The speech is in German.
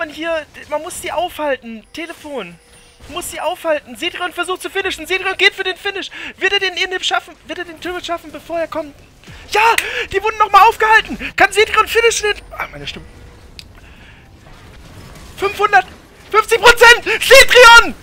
man hier... Man muss die aufhalten. Telefon. Muss sie aufhalten. Sedrion versucht zu finishen. Sedrion geht für den Finish. Wird er den Inhib schaffen? Wird er den Turret schaffen, bevor er kommt? Ja! Die wurden nochmal aufgehalten. Kann Sedrion finishen? Ah, meine Stimme. 550 Prozent! Sedrion!